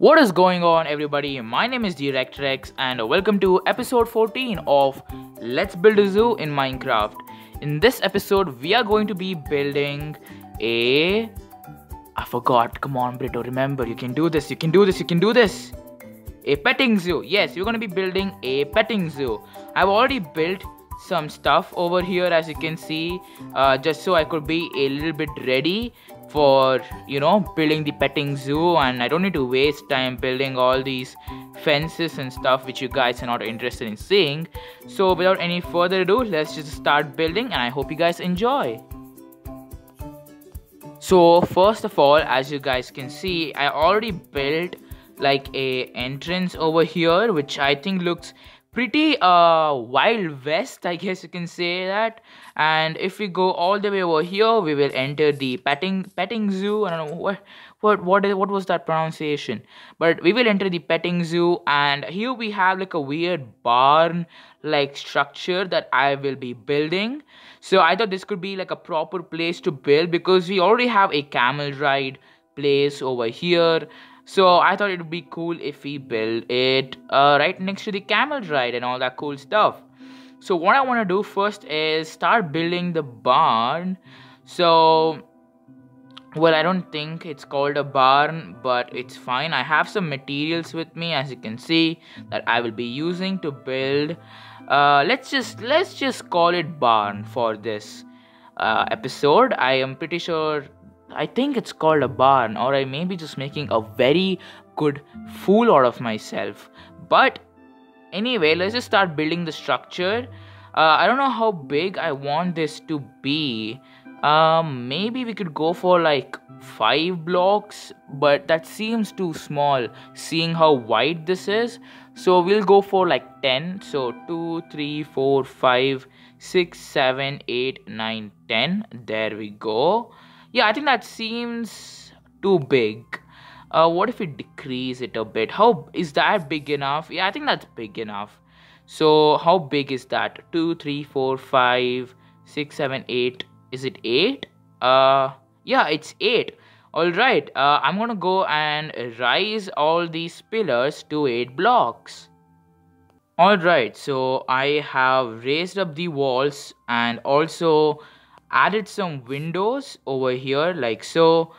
What is going on, everybody? My name is TheRektRex, and welcome to episode 14 of Let's Build a Zoo in Minecraft. In this episode, we are going to be building a. I forgot. Come on, Brito. Remember, you can do this. You can do this. You can do this. A petting zoo. Yes, we're going to be building a petting zoo. I've already built some stuff over here, as you can see, uh, just so I could be a little bit ready for you know building the petting zoo and i don't need to waste time building all these fences and stuff which you guys are not interested in seeing. So without any further ado let's just start building and i hope you guys enjoy. So first of all as you guys can see i already built like a entrance over here which i think looks pretty uh wild west i guess you can say that. And if we go all the way over here we will enter the petting petting zoo. I don't know what what what, is, what was that pronunciation? But we will enter the petting zoo and here we have like a weird barn like structure that i will be building. So i thought this could be like a proper place to build because we already have a camel ride place over here so I thought it would be cool if we build it uh, right next to the camel ride and all that cool stuff. So what I want to do first is start building the barn. So well i don't think it's called a barn but it's fine i have some materials with me as you can see that i will be using to build uh, let's just let's just call it barn for this uh, episode i am pretty sure I think it's called a barn, or I may be just making a very good fool out of myself. But anyway, let's just start building the structure. Uh, I don't know how big I want this to be. Um, maybe we could go for like five blocks, but that seems too small seeing how wide this is. So we'll go for like 10. So 2, 3, 4, 5, 6, 7, 8, 9, 10. There we go yeah i think that seems too big. Uh, what if we decrease it a bit? How is that big enough? Yeah i think that's big enough. So how big is that? Two, three, four, five, six, seven, eight. is it 8 uh yeah it's 8 all right uh, i'm gonna go and rise all these pillars to 8 blocks. All right so i have raised up the walls and also added some windows over here like so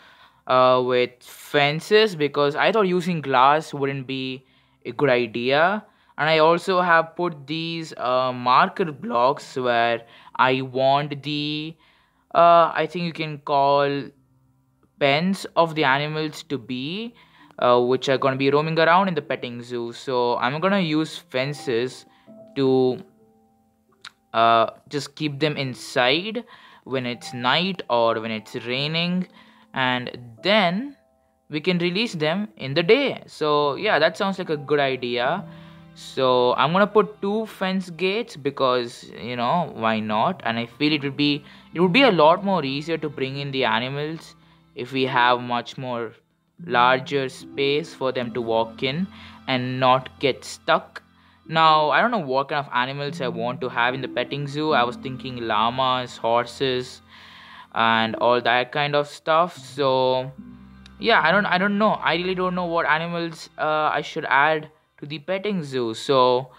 uh, with fences because I thought using glass wouldn't be a good idea. And I also have put these uh, marker blocks where I want the uh, I think you can call pens of the animals to be uh, which are going to be roaming around in the petting zoo. So I'm gonna use fences to uh, just keep them inside when it's night or when it's raining and then we can release them in the day. So yeah that sounds like a good idea. So i'm gonna put two fence gates because you know why not? And i feel it would be it would be a lot more easier to bring in the animals if we have much more larger space for them to walk in and not get stuck now, I don't know what kind of animals I want to have in the petting zoo. I was thinking llamas, horses, and all that kind of stuff. So, yeah, I don't I don't know. I really don't know what animals uh, I should add to the petting zoo. So,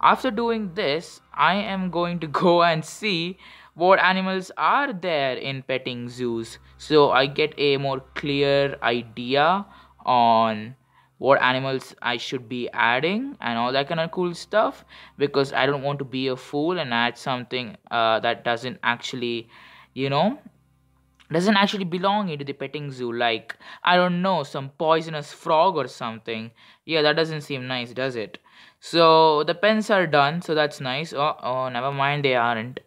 after doing this, I am going to go and see what animals are there in petting zoos so I get a more clear idea on what animals I should be adding and all that kind of cool stuff because I don't want to be a fool and add something uh, that doesn't actually, you know, doesn't actually belong into the petting zoo like I don't know some poisonous frog or something. Yeah, that doesn't seem nice, does it? So the pens are done, so that's nice. Oh, oh never mind, they aren't.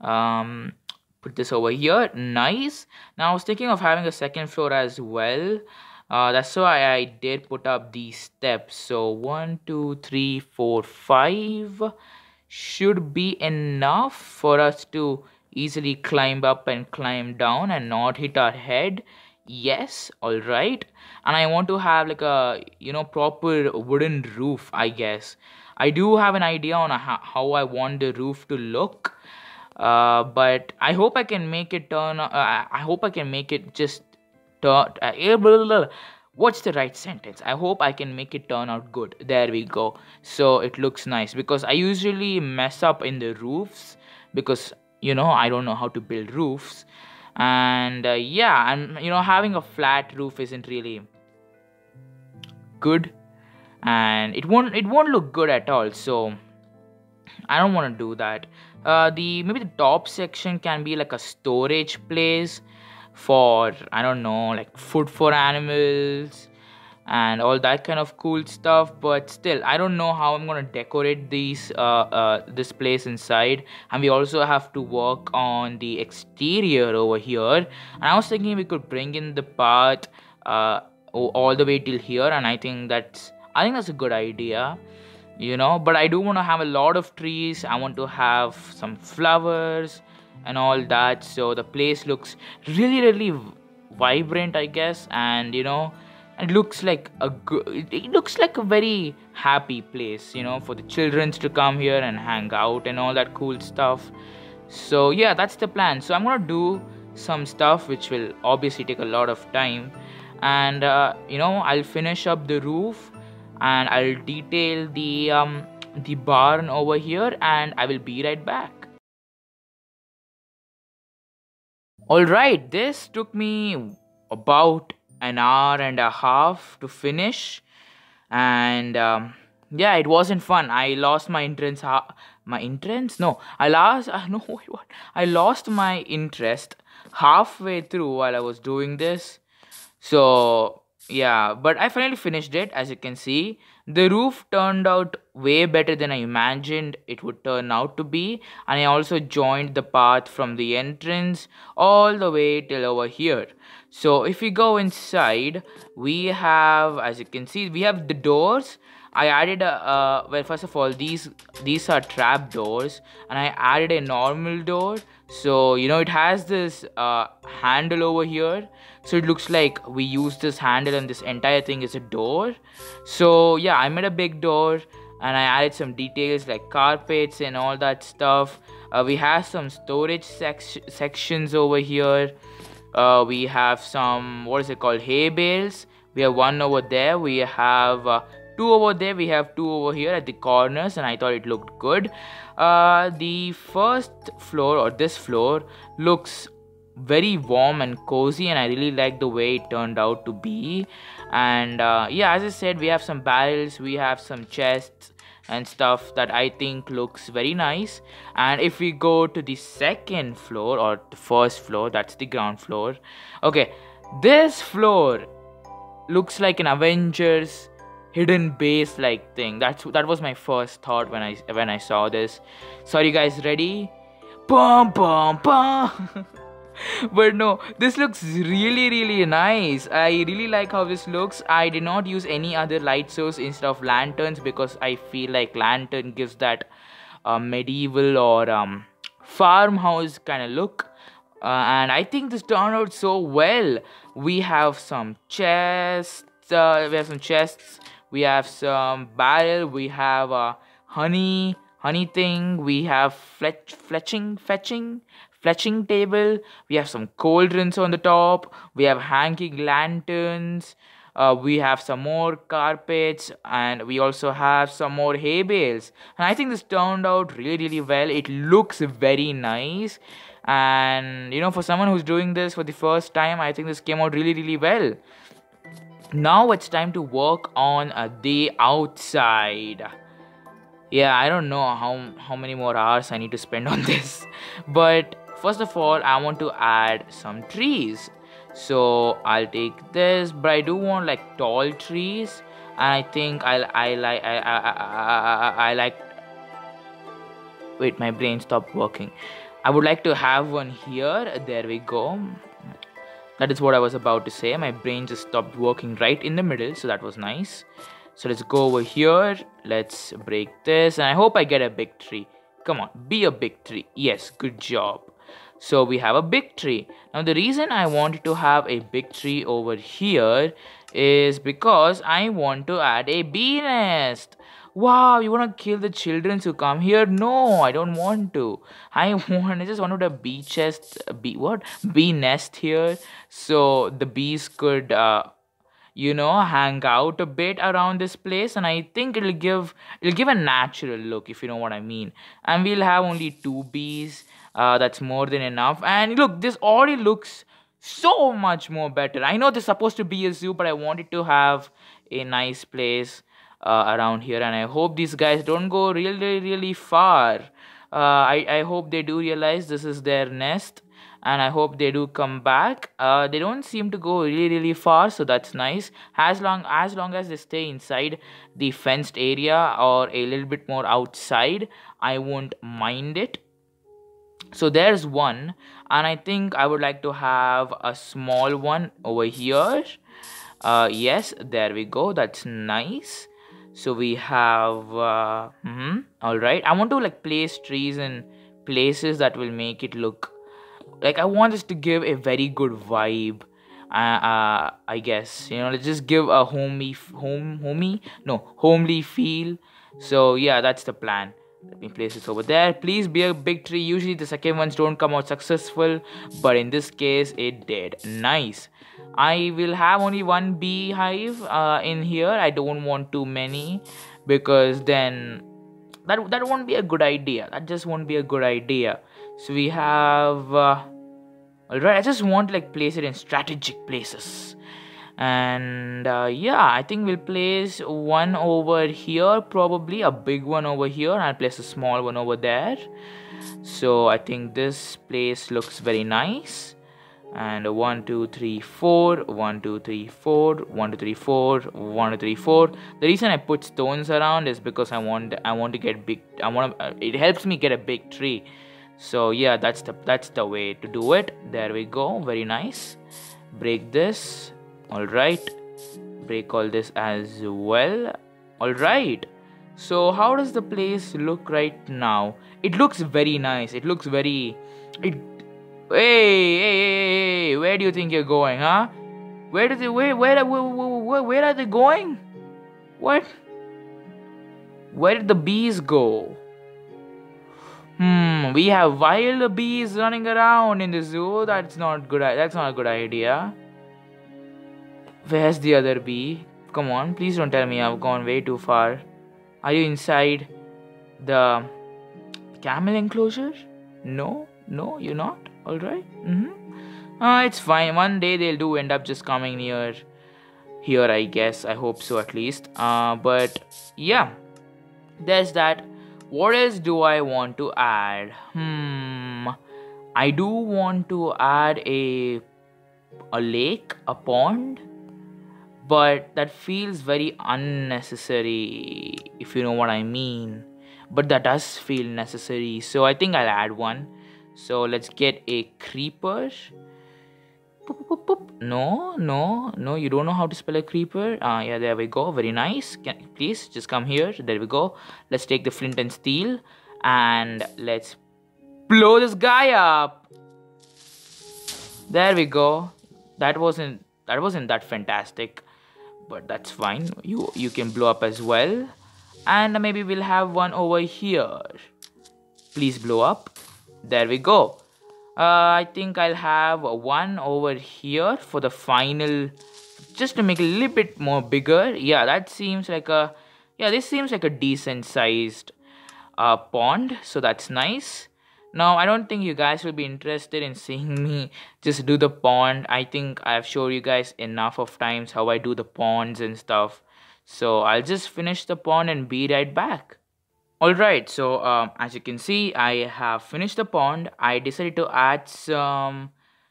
Um, put this over here. Nice. Now I was thinking of having a second floor as well uh, that's why I did put up these steps. So one two three four five should be enough for us to easily climb up and climb down and not hit our head. Yes all right. And i want to have like a you know proper wooden roof i guess. I do have an idea on how, i want the roof to look. Uh, but i hope i can make it turn uh, i hope i can make it just uh, what's the right sentence? I hope i can make it turn out good. There we go. So it looks nice because i usually mess up in the roofs because you know i don't know how to build roofs. And uh, yeah and you know having a flat roof isn't really good. And it won't it won't look good at all. So i don't want to do that. Uh, the maybe the top section can be like a storage place for i don't know like food for animals and all that kind of cool stuff but still i don't know how i'm gonna decorate these uh, uh, this place inside. And we also have to work on the exterior over here. And i was thinking we could bring in the path uh, all the way till here and i think that's i think that's a good idea you know. But i do want to have a lot of trees. I want to have some flowers and all that. So the place looks really really vibrant i guess and you know it looks like a good it looks like a very happy place you know for the children to come here and hang out and all that cool stuff. So yeah that's the plan. So i'm gonna do some stuff which will obviously take a lot of time. And uh, you know i'll finish up the roof and i'll detail the um the barn over here and i will be right back all right this took me about an hour and a half to finish. And um, yeah it wasn't fun. I lost my entrance my entrance? No i lost uh, no wait, what i lost my interest halfway through while i was doing this. So yeah but i finally finished it as you can see the roof turned out way better than i imagined it would turn out to be and i also joined the path from the entrance all the way till over here so if we go inside we have as you can see we have the doors. I added a uh, well first of all these these are trap doors and I added a normal door. So you know it has this uh, handle over here. So it looks like we use this handle and this entire thing is a door. So yeah I made a big door and I added some details like carpets and all that stuff. Uh, we have some storage sec sections over here uh, we have some what is it called? Hay bales. We have one over there. We have uh, two over there. We have two over here at the corners and i thought it looked good. Uh, the first floor or this floor looks very warm and cozy and i really like the way it turned out to be. And uh, yeah as i said we have some barrels. We have some chests and stuff that i think looks very nice. And if we go to the second floor or the first floor that's the ground floor. Okay this floor looks like an avengers hidden base like thing. That's that was my first thought when i when i saw this. So are you guys ready? Bum bum bum but no this looks really really nice. I really like how this looks. I did not use any other light source instead of lanterns because i feel like lantern gives that uh, medieval or um, farmhouse kind of look. Uh, and i think this turned out so well. We have some chests uh, we have some chests. We have some barrel we have a honey honey thing. We have fletch fletching fetching fletching table. We have some cauldrons on the top. We have hanging lanterns. Uh, we have some more carpets and we also have some more hay bales. And i think this turned out really really well. It looks very nice. And you know for someone who's doing this for the first time i think this came out really really well. Now it's time to work on uh, the outside. Yeah i don't know how how many more hours i need to spend on this but first of all i want to add some trees so i'll take this but i do want like tall trees and i think i'll i like I, I, I, I, I like wait my brain stopped working i would like to have one here there we go that is what I was about to say. My brain just stopped working right in the middle, so that was nice. So let's go over here. Let's break this, and I hope I get a big tree. Come on, be a big tree. Yes, good job. So we have a big tree. Now the reason I wanted to have a big tree over here is because I want to add a bee nest wow, you want to kill the children who come here? No, I don't want to. I want, I just wanted a bee chest, bee, what? Bee nest here. So the bees could, uh, you know hang out a bit around this place and i think it'll give it'll give a natural look if you know what i mean and we'll have only two bees uh, that's more than enough and look this already looks so much more better i know this is supposed to be a zoo but i wanted to have a nice place uh, around here and i hope these guys don't go really really far uh, I, I hope they do realize this is their nest and I hope they do come back. Uh, they don't seem to go really really far, so that's nice. As long as long as they stay inside the fenced area or a little bit more outside, I won't mind it. So there's one, and I think I would like to have a small one over here. Uh, yes, there we go. That's nice. So we have. Uh, mm -hmm, all right. I want to like place trees in places that will make it look like I want this to give a very good vibe. Uh, uh, I guess you know, let's just give a homey, home, homey, no, homely feel. So yeah, that's the plan. Let me place this over there. Please be a big tree. Usually the second ones don't come out successful, but in this case it did. Nice. I will have only one beehive uh, in here. I don't want too many because then that that won't be a good idea. That just won't be a good idea so we have uh, all right i just want like place it in strategic places and uh, yeah i think we'll place one over here probably a big one over here and i'll place a small one over there. So i think this place looks very nice. And one two three four one two three four one two three four one two three four. The reason i put stones around is because i want i want to get big i want to, uh, it helps me get a big tree. So yeah that's the that's the way to do it. There we go. Very nice. Break this all right break all this as well. All right so how does the place look right now? It looks very nice. It looks very it hey hey hey, hey where do you think you're going huh? Where do they where where where, where, where are they going? What? Where did the bees go? Hmm, we have wild bees running around in the zoo. That's not good. That's not a good idea. Where's the other bee? Come on, please don't tell me I've gone way too far. Are you inside the camel enclosure? No, no, you're not. All right. Mm-hmm. Uh, it's fine. One day they'll do end up just coming near here. I guess. I hope so at least. Uh, but yeah, there's that what else do I want to add? Hmm. I do want to add a a lake, a pond, but that feels very unnecessary if you know what I mean. But that does feel necessary, so I think I'll add one. So let's get a creeper no, no, no, you don't know how to spell a creeper. Ah, uh, yeah, there we go. Very nice. Can, please just come here. There we go. Let's take the flint and steel and let's blow this guy up. There we go. That wasn't that wasn't that fantastic, but that's fine. You you can blow up as well, and maybe we'll have one over here. Please blow up. There we go uh, I think I'll have one over here for the final just to make a little bit more bigger yeah that seems like a yeah this seems like a decent sized uh, pond so that's nice now I don't think you guys will be interested in seeing me just do the pond I think I've showed you guys enough of times how I do the ponds and stuff so I'll just finish the pond and be right back Alright, so um, as you can see, I have finished the pond. I decided to add some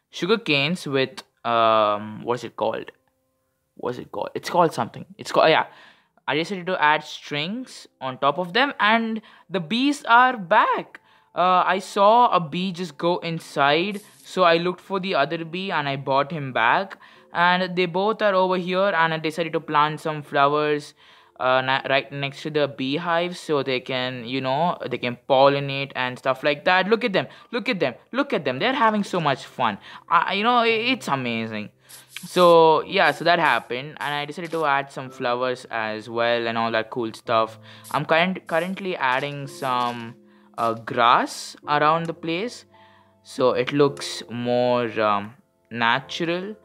sugar canes with, um, what's it called? What's it called? It's called something. It's called, yeah. I decided to add strings on top of them and the bees are back. Uh, I saw a bee just go inside. So I looked for the other bee and I brought him back. And they both are over here and I decided to plant some flowers uh, right next to the beehives so they can you know they can pollinate and stuff like that look at them look at them look at them they're having so much fun uh, you know it's amazing so yeah so that happened and i decided to add some flowers as well and all that cool stuff i'm current currently adding some uh, grass around the place. So it looks more um, natural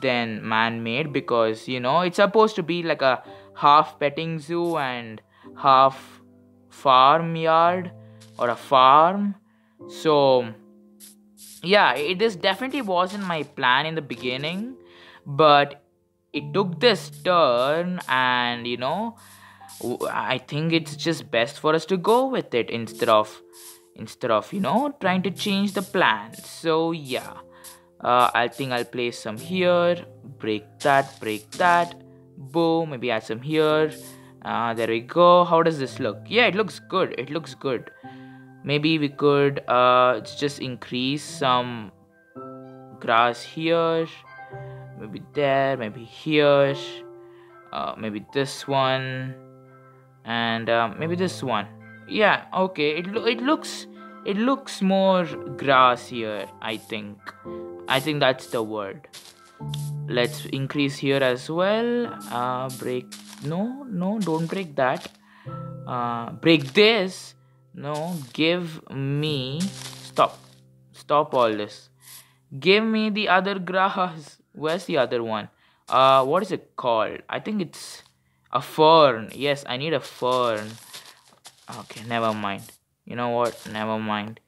than man-made because you know it's supposed to be like a half petting zoo and half farmyard or a farm. So yeah it this definitely wasn't my plan in the beginning but it took this turn and you know i think it's just best for us to go with it instead of instead of you know trying to change the plan. So yeah. Uh, i think i'll place some here. Break that break that. Boom maybe add some here. Uh, there we go. How does this look? Yeah it looks good. It looks good. Maybe we could uh, just increase some grass here. Maybe there maybe here. Uh, maybe this one and uh, maybe this one. Yeah okay. It, lo- it looks it looks more grassier i think. I think that's the word. Let's increase here as well. Uh, break no no don't break that. Uh, break this. No give me stop stop all this. Give me the other grass where's the other one? Uh what is it called? I think it's a fern. Yes i need a fern. Okay never mind. You know what? Never mind.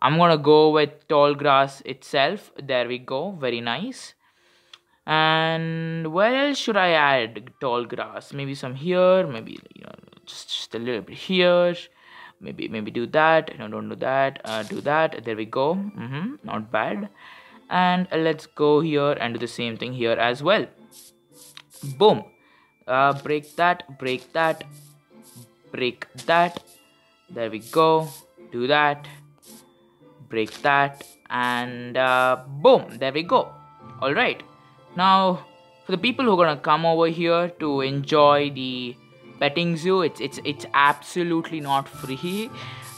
I'm gonna go with tall grass itself. There we go. Very nice. And where else should i add tall grass? Maybe some here maybe you know just, just a little bit here. Maybe maybe do that. No don't do that. Uh, do that. There we go. Mm-hmm, not bad. And let's go here and do the same thing here as well. Boom uh, break that break that break that. There we go. Do that. Break that and uh, boom there we go. All right now for the people who are gonna come over here to enjoy the petting zoo it's it's it's absolutely not free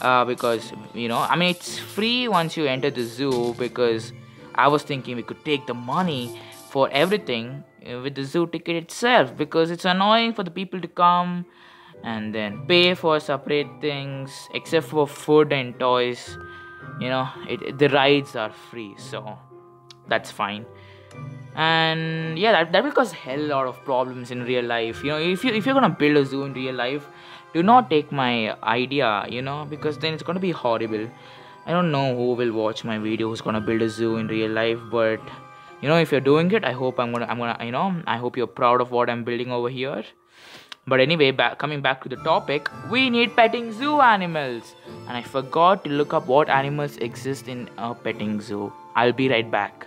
uh, because you know i mean it's free once you enter the zoo because i was thinking we could take the money for everything Uh, with the zoo ticket itself because it's annoying for the people to come and then pay for separate things except for food and toys. You know it, the rides are free so that's fine. And yeah that, that will cause hell lot of problems in real life. You know if you if you're gonna build a zoo in real life do not take my idea you know because then it's gonna be horrible. I don't know who will watch my video who's gonna build a zoo in real life but you know if you're doing it i hope i'm gonna i'm gonna you know i hope you're proud of what i'm building over here. But anyway back coming back to the topic we need petting zoo animals. And i forgot to look up what animals exist in a petting zoo. I'll be right back.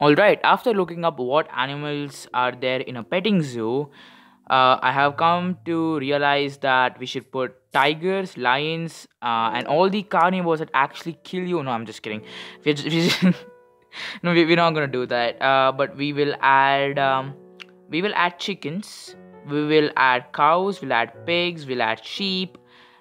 Alright, after looking up what animals are there in a petting zoo, uh, I have come to realize that we should put tigers, lions, uh, and all the carnivores that actually kill you. No, I'm just kidding. We're just, we're just no, we, we're not gonna do that. Uh, but we will add, um, we will add chickens. We will add cows. We'll add pigs. We'll add sheep.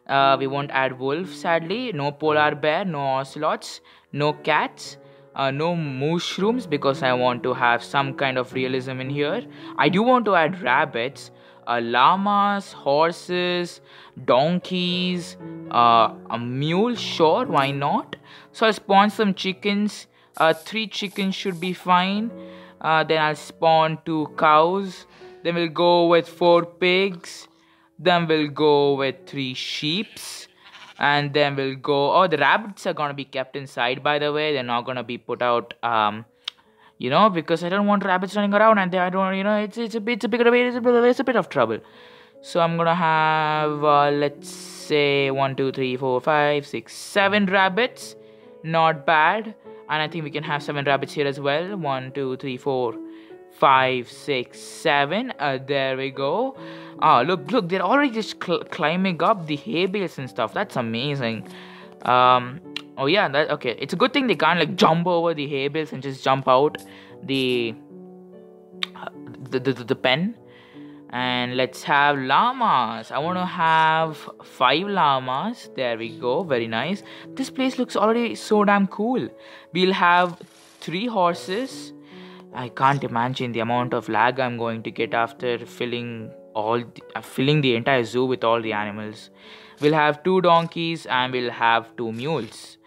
Uh, we won't add wolves, sadly. No polar bear. No ocelots. No cats uh, no mushrooms because I want to have some kind of realism in here. I do want to add rabbits, uh, llamas, horses, donkeys, uh, a mule, sure, why not? So I'll spawn some chickens. Uh, three chickens should be fine. Uh, then I'll spawn two cows. Then we'll go with four pigs. Then we'll go with three sheeps and then we'll go oh the rabbits are gonna be kept inside by the way they're not gonna be put out um you know because i don't want rabbits running around and i don't you know it's it's a bit it's a bit it's a bit, it's a bit of trouble. So i'm gonna have uh, let's say one two three four five six seven rabbits. Not bad. And i think we can have seven rabbits here as well. One two three four five six seven. Uh, there we go. Ah, look, look, they're already just cl climbing up the hay bales and stuff. That's amazing. Um, oh yeah, that okay. It's a good thing they can't like jump over the hay bales and just jump out the the, the, the pen. And let's have llamas. I want to have five llamas. There we go. Very nice. This place looks already so damn cool. We'll have three horses. I can't imagine the amount of lag I'm going to get after filling all the, uh, filling the entire zoo with all the animals we'll have two donkeys and we'll have two mules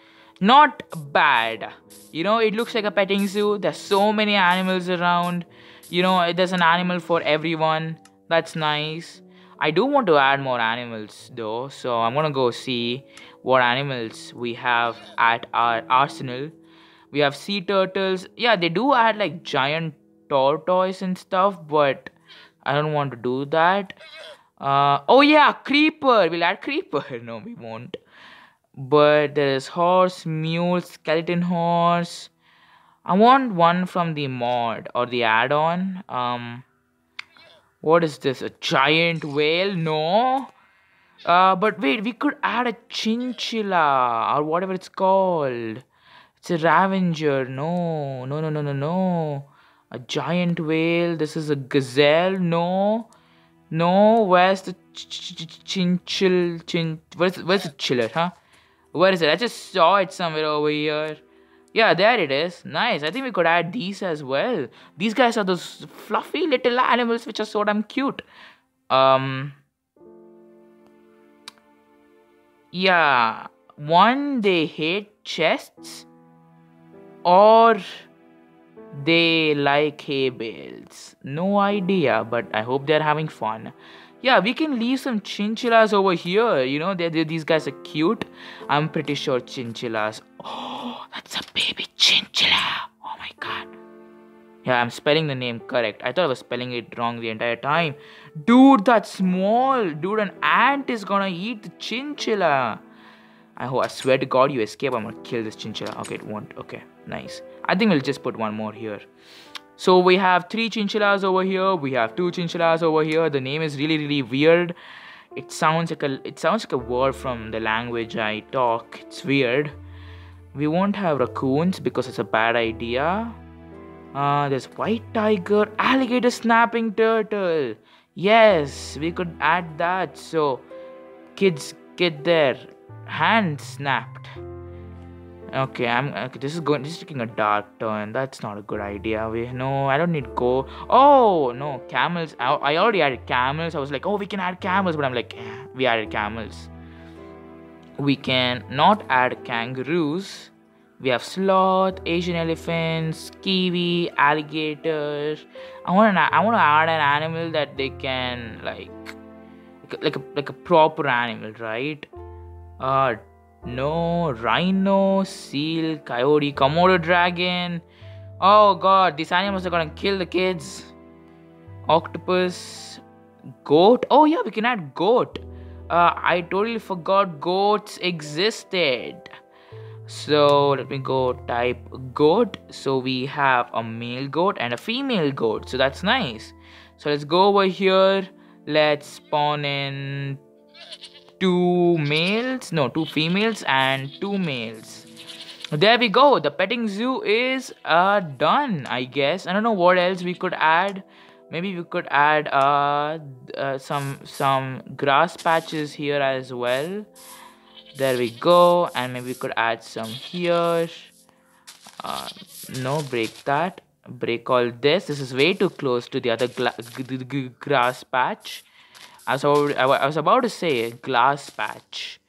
not bad. You know it looks like a petting zoo. There's so many animals around. You know there's an animal for everyone. That's nice. I do want to add more animals though so i'm gonna go see what animals we have at our arsenal. We have sea turtles. Yeah they do add like giant tortoise and stuff but i don't want to do that. Uh, oh yeah creeper. We'll add creeper. No we won't but there's horse mule skeleton horse i want one from the mod or the add-on um what is this a giant whale no uh but wait we could add a chinchilla or whatever it's called it's a ravenger. No, no, no, no, no, no. A giant whale. This is a gazelle. No. No. Where's the chinchil? Chin. Where's where's the chiller? Huh? Where is it? I just saw it somewhere over here. Yeah, there it is. Nice. I think we could add these as well. These guys are those fluffy little animals which are so damn cute. Um. Yeah. One, they hate chests or they like hay bales. No idea, but I hope they're having fun. Yeah, we can leave some chinchillas over here. You know, they're, they're, these guys are cute. I'm pretty sure chinchillas. Oh, that's a baby chinchilla. Oh my god. Yeah, I'm spelling the name correct. I thought I was spelling it wrong the entire time. Dude, that's small. Dude, an ant is gonna eat the chinchilla. I hope I swear to God you escape. I'm gonna kill this chinchilla. Okay, it won't. Okay, nice. I think we'll just put one more here. So we have three chinchillas over here. We have two chinchillas over here. The name is really really weird. It sounds like a it sounds like a word from the language I talk. It's weird. We won't have raccoons because it's a bad idea. Uh, there's white tiger, alligator snapping turtle. Yes, we could add that. So kids get their hands snapped. Okay, I'm okay. This is going. This is taking a dark turn. That's not a good idea. We no, I don't need go. Oh no, camels. I, I already added camels. I was like, oh, we can add camels, but I'm like, eh, we added camels. We can not add kangaroos. We have sloth, Asian elephants, kiwi, alligator. I want to. I want to add an animal that they can like, like a like a proper animal, right? Uh, no, rhino, seal, coyote, Komodo dragon. Oh god, these animals are gonna kill the kids. Octopus, goat. Oh yeah, we can add goat. Uh, I totally forgot goats existed. So let me go type goat. So we have a male goat and a female goat. So that's nice. So let's go over here. Let's spawn in two males no two females and two males. There we go. The petting zoo is uh done i guess. I don't know what else we could add. Maybe we could add uh, uh some some grass patches here as well. There we go. And maybe we could add some here. Uh, no break that. Break all this. This is way too close to the other grass patch I was, I was about to say glass patch.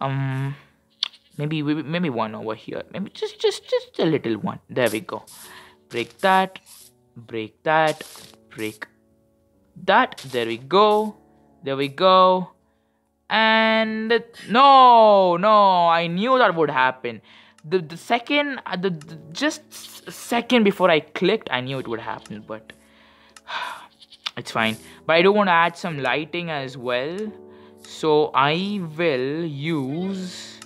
Um, maybe maybe one over here. Maybe just just just a little one. There we go. Break that. Break that. Break that. There we go. There we go. And no, no, I knew that would happen. The the second, uh, the, the just second before I clicked, I knew it would happen, but it's fine. But I do want to add some lighting as well. So I will use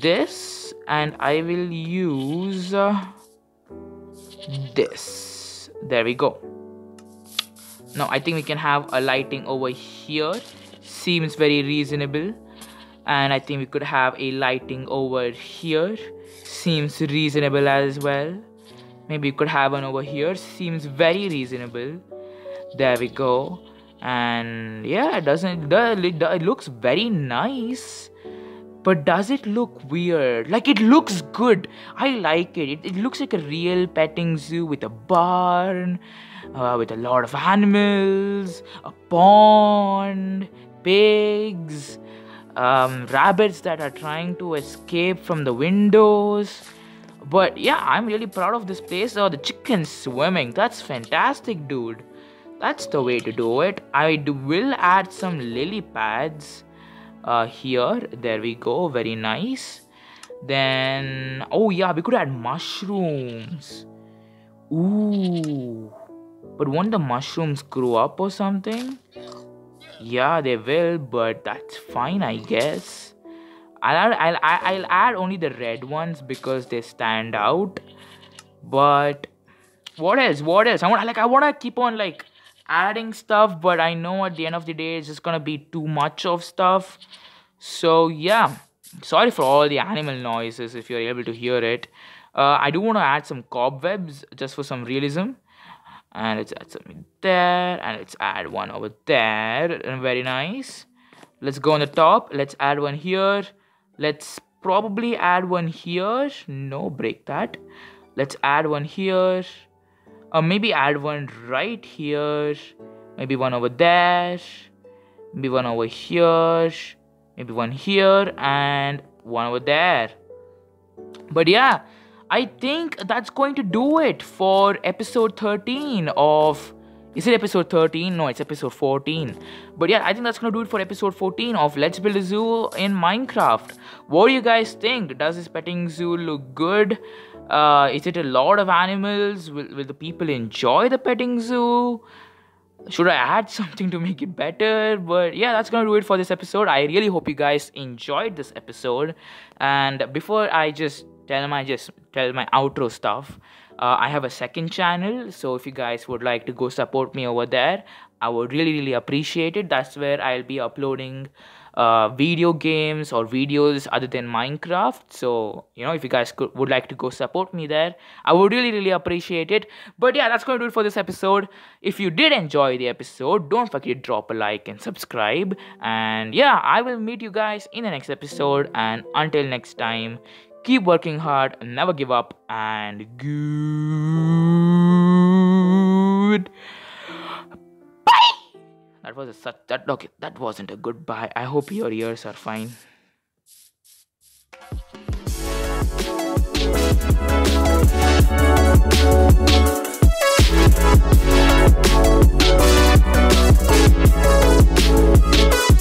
this and I will use uh, this. There we go. Now I think we can have a lighting over here. Seems very reasonable. And I think we could have a lighting over here. Seems reasonable as well. Maybe we could have one over here. Seems very reasonable there we go. And yeah it doesn't it looks very nice but does it look weird? Like it looks good. I like it. It, it looks like a real petting zoo with a barn uh, with a lot of animals a pond pigs um, rabbits that are trying to escape from the windows. But yeah i'm really proud of this place. Oh the chickens swimming. That's fantastic dude that's the way to do it. I do, will add some lily pads uh, here. There we go. Very nice. Then oh yeah we could add mushrooms. Ooh. But won't the mushrooms grow up or something? Yeah they will but that's fine i guess. I'll, I'll, I'll add only the red ones because they stand out. But what else? What else? I want like i want to keep on like adding stuff but i know at the end of the day it's just gonna be too much of stuff. So yeah. Sorry for all the animal noises if you're able to hear it. Uh, i do want to add some cobwebs just for some realism. And let's add something there and let's add one over there. Very nice. Let's go on the top. Let's add one here. Let's probably add one here. No break that. Let's add one here or maybe add one right here maybe one over there maybe one over here maybe one here and one over there but yeah I think that's going to do it for episode 13 of. Is it episode 13? No, it's episode 14. But yeah, I think that's gonna do it for episode 14 of Let's Build a Zoo in Minecraft. What do you guys think? Does this petting zoo look good? Uh, is it a lot of animals? Will, will the people enjoy the petting zoo? Should I add something to make it better? But yeah, that's gonna do it for this episode. I really hope you guys enjoyed this episode. And before I just tell my just tell my outro stuff uh, i have a second channel so if you guys would like to go support me over there i would really really appreciate it that's where i'll be uploading uh, video games or videos other than minecraft. So you know if you guys could, would like to go support me there i would really really appreciate it. But yeah that's going to do it for this episode. If you did enjoy the episode don't forget to drop a like and subscribe. And yeah i will meet you guys in the next episode. And until next time keep working hard never give up and good. Bye that was a such that okay. That wasn't a good buy. I hope your ears are fine. We'll